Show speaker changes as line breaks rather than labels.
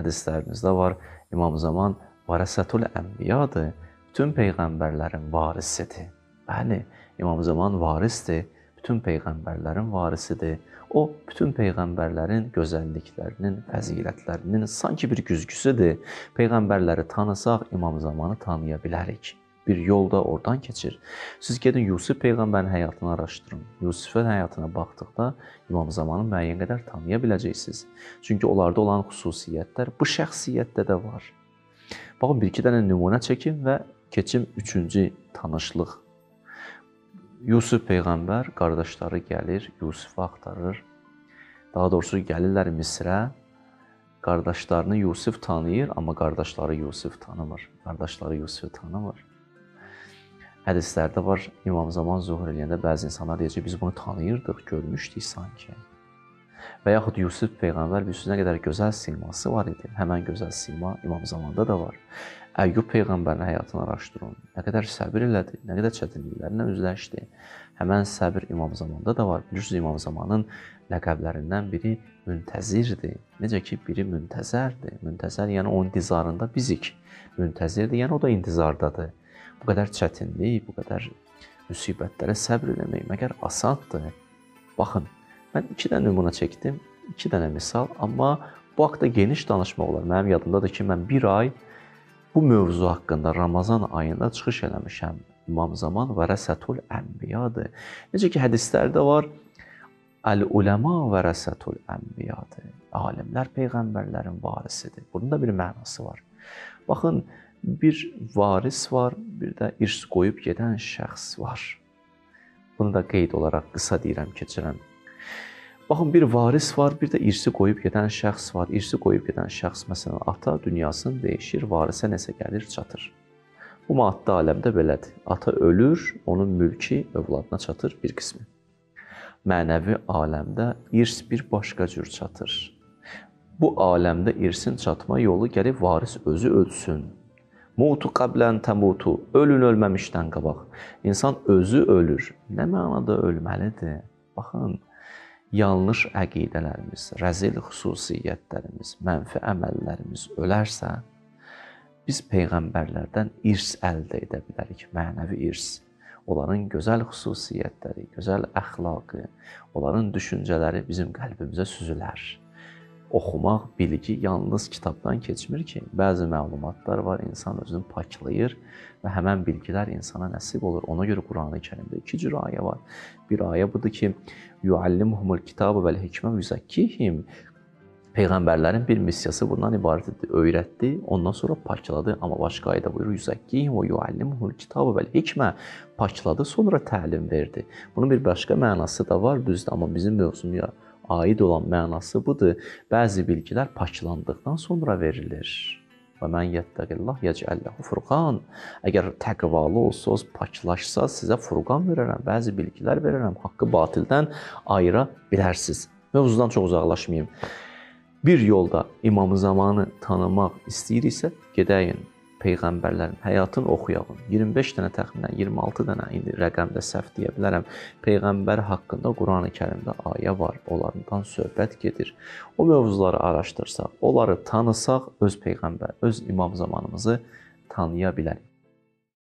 Hədislərimizdə var, İmam Zaman varəsətul ənbiyadır. Bütün peyğəmbərlərin varisidir. Bəli, İmam Zaman varisdir. Bütün peyğəmbərlərin varisidir. O bütün peyğəmbərlərin gözəlliklərinin, fəzilətlərinin sanki bir güzgüsüdür. Peyğəmbərləri tanısaq İmam Zamanı tanıya bilərik bir yolda oradan keçir. Siz gedin Yusif peyğəmbərin həyatını araşdırın. Yusifin həyatına baxdıqda İmam Zamanı müəyyən qədər tanıya biləcəksiniz. Çünki onlarda olan xüsusiyyətlər bu şəxsiyyətdə də var. Baxın bir iki dənə nümunə çəkim və keçim 3-cü tanışlıq. Yusif peyğəmbər qardaşları gəlir, Yusifi axtarır. Daha doğrusu gəlirlər Misrə. Qardaşlarını Yusif tanıyır, amma qardaşları Yusif tanımır. Qardaşları Yusifi tanımır. Hədislərdə var, İmam Zaman zuhur eləyəndə bəzi insanlar deyəcək, biz bunu tanıyırdıq, görmüşdük sanki. Və yaxud Yusuf peyğəmbər bilirsiniz nə qədər gözəl siması var idi. Həmin gözəl sima İmam Zamanda da var. Əyyub peyğəmbərin həyatını araşdırın. Nə qədər səbir elədi, nə qədər çətinliklərlə üzləşdi. Həmin səbir İmam Zamanda da var. Bilirsiniz İmam Zamanın ləqəblərindən biri müntəzirdir. Necə ki, biri müntəzərdir. Müntəzər yəni onun intizarında bizik. Müntəzirdir, yəni o da intizardadır bu qədər çətinlik, bu qədər müsibətlərə səbr etmək məgər asandır? Baxın, mən 2 dənə nümunə çəkdim, 2 dənə misal, amma bu haqqda geniş danışmaq olar. Mənim yadımdadır ki, mən 1 ay bu mövzu haqqında Ramazan ayında çıxış eləmişəm. İmam Zaman vərəsətul ənbiyadır. Necə ki hədislərdə var, Əl-uləma vərəsətul ənbiyadır. Alimlər peyğəmbərlərin varisidir. Bunun da bir mənası var. Baxın, bir varis var, bir də irs qoyub gedən şəxs var. Bunu da qeyd olaraq qısa deyirəm, keçirəm. Baxın, bir varis var, bir də irsi qoyub gedən şəxs var. İrsi qoyub gedən şəxs məsələn ata dünyasını dəyişir, varisə nəsə gəlir, çatır. Bu maddi aləmdə belədir. Ata ölür, onun mülki övladına çatır bir qismi. Mənəvi aləmdə irs bir başqa cür çatır. Bu aləmdə irsin çatma yolu gəlib varis özü ölsün Mutu qablən təmutu. Ölün ölməmişdən qabaq. İnsan özü ölür. Nə mənada ölməlidir? Baxın, yanlış əqidələrimiz, rəzil xüsusiyyətlərimiz, mənfi əməllərimiz ölərsə, biz peyğəmbərlərdən irs əldə edə bilərik, mənəvi irs. Onların gözəl xüsusiyyətləri, gözəl əxlaqı, onların düşüncələri bizim qəlbimizə süzülər oxumaq, bilgi yalnız kitabdan keçmir ki, bəzi məlumatlar var, insan özünü paklayır və həmin bilgilər insana nəsib olur. Ona görə Qurani-Kərimdə iki cür ayə var. Bir ayə budur ki, yuallimuhumul kitabı vel hikmə yuzakkihim. Peyğəmbərlərin bir missiyası bundan ibarət idi. Öyrətdi, ondan sonra pakladı. Amma başqa ayədə buyurur: "Yuzakkihim və yuallimuhul kitabı vel hikmə." Pakladı, sonra təlim verdi. Bunun bir başqa mənası da var, düzdür, amma bizim mövzumuya aid olan mənası budur. Bəzi bilgilər paklandıqdan sonra verilir. Və mən yettəqillah yecəlləhu furqan. Əgər təqvalı olsaz, paklaşsaz, sizə furqan verərəm, bəzi bilgilər verərəm, haqqı batildən ayıra bilərsiniz. Mövzudan çox uzaqlaşmayım. Bir yolda İmam Zamanı tanımaq istəyiriksə, gedəyin peyğəmbərlərin həyatını oxuyaq. 25 dənə təxminən 26 dənə indi rəqəmdə səhv deyə bilərəm. Peyğəmbər haqqında Qurani-Kərimdə ayə var. Onlardan söhbət gedir. O mövzuları araşdırsaq, onları tanısaq, öz peyğəmbər, öz imam zamanımızı tanıya bilərik.